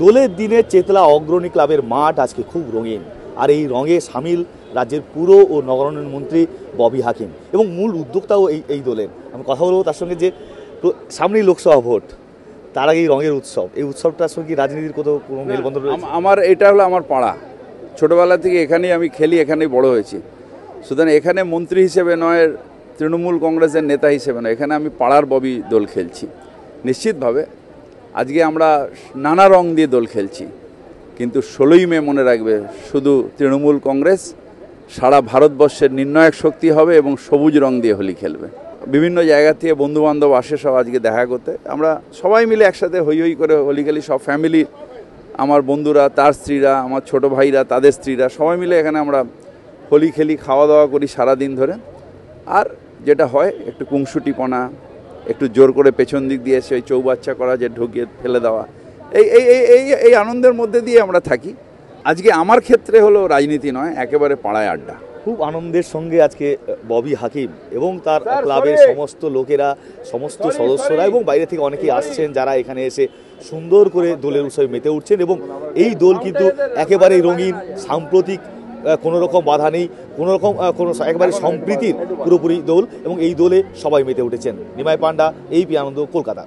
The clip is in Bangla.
দোলের দিনে চেতলা অগ্রণী ক্লাবের মাঠ আজকে খুব রঙিন। আর এই রঙে সামিল রাজ্যের পুর ও নগরায়ণ মন্ত্রী ববি হাকিম। এবং মূল উদ্যোক্তাও এই এই দোলের। আমি কথা বলব তার সঙ্গে যে সামনেই লোকসভা ভোট। তার আগে এই রঙের উৎসব। এই উৎসবটার সঙ্গে কি রাজনীতির কোথাও কোনো মেলবন্ধন আমার এটা হলো আমার পাড়া। ছোটোবেলা থেকে এখানেই আমি খেলি এখানেই বড় হয়েছি। সুতরাং এখানে মন্ত্রী হিসেবে নয় তৃণমূল কংগ্রেসের নেতা হিসেবে নয় এখানে আমি পাড়ার ববি দোল খেলছি। নিশ্চিতভাবে আজকে আমরা নানা রং দিয়ে দোল খেলছি, কিন্তু ষোলোই মে মনে রাখবে শুধু তৃণমূল কংগ্রেস, সারা ভারতবর্ষের নির্ণায়ক শক্তি হবে এবং সবুজ রং দিয়ে হোলি খেলবে। বিভিন্ন জায়গা থেকে বন্ধু বান্ধব আসে সব আজকে দেখা করতে। আমরা সবাই মিলে একসাথে হই হই করে হোলি খেলি, সব ফ্যামিলি আমার বন্ধুরা, তার স্ত্রীরা, আমার ছোট ভাইরা, তাদের স্ত্রীরা, সবাই মিলে এখানে আমরা হোলি খেলি, খাওয়া দাওয়া করি সারা দিন ধরে। আর যেটা হয়, একটু কুংসুটিপনা একটু জোর করে পেছন দিক দিয়ে এসে ওই চৌবাচ্চা করা যে ঢুকিয়ে ফেলে দেওয়া। এই এই এই এই এই আনন্দের মধ্যে দিয়ে আমরা থাকি। আজকে আমার ক্ষেত্রে হলো রাজনীতি নয় একেবারে পাড়ায় আড্ডা। খুব আনন্দের সঙ্গে আজকে ববি হাকিম এবং তার ক্লাবের সমস্ত লোকেরা সমস্ত সদস্যরা এবং বাইরে থেকে অনেকেই আসছেন যারা এখানে এসে সুন্দর করে দোলের উৎসবে মেতে উঠছেন এবং এই দোল কিন্তু একেবারেই রঙিন সাম্প্রতিক কোনো রকম বাধা নেই, কোনো রকম কোনো একেবারে সম্প্রীতির পুরোপুরি দোল এবং এই দোলে সবাই মেতে উঠেছেন। নিমাই পান্ডা এই পি আনন্দ কলকাতা।